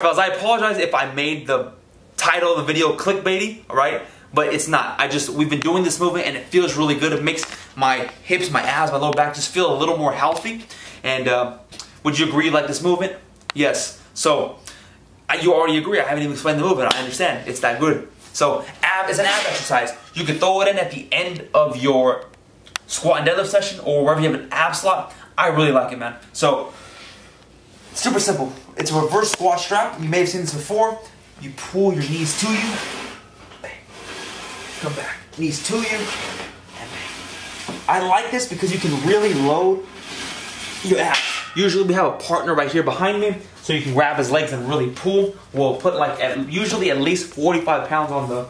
Fellas, I apologize if I made the title of the video clickbaity, alright? But it's not. I just, we've been doing this movement and it feels really good. It makes my hips, my abs, my lower back just feel a little more healthy. And uh, would you agree like this movement? Yes. So, you already agree. I haven't even explained the movement. I understand. It's that good. So, ab is an ab exercise. You can throw it in at the end of your squat and deadlift session or wherever you have an ab slot. I really like it, man. So, super simple. It's a reverse squat strap. You may have seen this before. You pull your knees to you. Come back. Knees to you. I like this because you can really load your abs. Usually we have a partner right here behind me, so you can grab his legs and really pull. We'll put like at, usually at least 45 pounds on the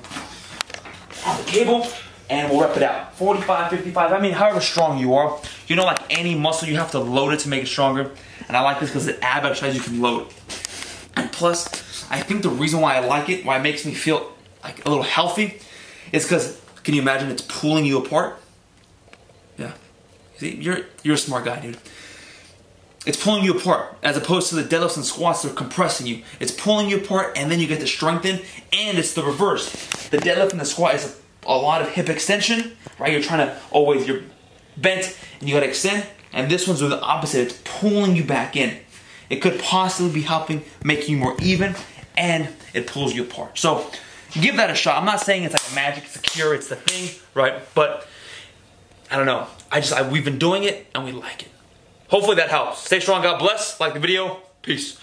on the cable, and we'll rep it out. 45, 55, I mean however strong you are. You know like any muscle, you have to load it to make it stronger. And I like this because the ab exercise you can load. And plus, I think the reason why I like it, why it makes me feel like a little healthy, is because, can you imagine it's pulling you apart? Yeah. See, you're, you're a smart guy, dude. It's pulling you apart as opposed to the deadlifts and squats that are compressing you. It's pulling you apart and then you get to strengthen and it's the reverse. The deadlift and the squat is a, lot of hip extension, right? You're trying to always, you're bent and you gotta extend. And this one's with the opposite, it's pulling you back in. It could possibly be helping make you more even and it pulls you apart. So give that a shot. I'm not saying it's like a magic, it's a cure, it's the thing, right? But I don't know. I just, I, we've been doing it and we like it. Hopefully that helps. Stay strong, God bless. Like the video. Peace.